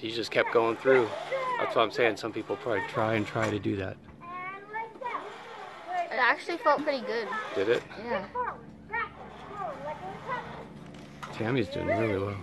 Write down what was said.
He just kept going through. That's what I'm saying. Some people probably try and try to do that. It actually felt pretty good. Did it? Yeah. Tammy's doing really well.